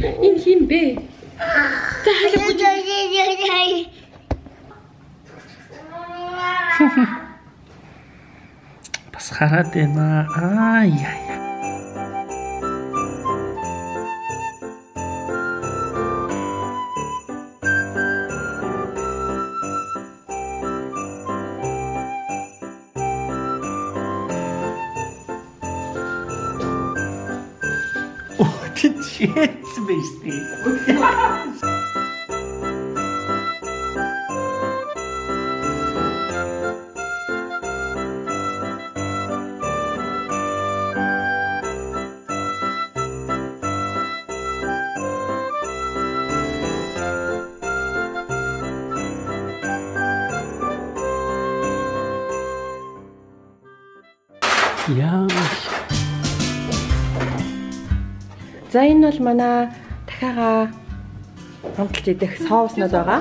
Энэ хин бэ? За хайлаа. Бас хараад байна. Аа яа Jetzt chance du. Ja, ich За энэ бол манай дахиагаа хамталж идэх соуснууд байгаа.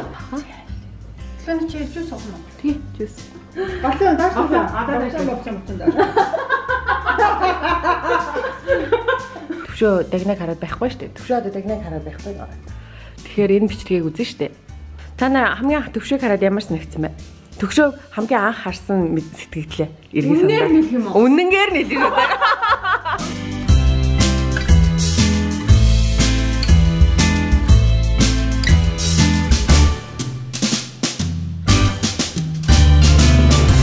Хэн чи жус авах нь? Тий, жус. Болсон дааш болсон. А даа дааш даа. Төвшөө дагнаг хараад байхгүй шүү дээ. Төвшөө одоо дагнаг хараад байхгүй. Тэгэхээр энэ бичлэгийг үзэн шүү дээ. Та нар хамгийн анх төвшөөг хараад ямар санагдсан бэ? Төвшөө хамгийн анх харсан мэд- сэтгэлдлээ. Эргээ санаа. Үнээр нэлэх юм уу? Үнэнгээр нэлэх үү?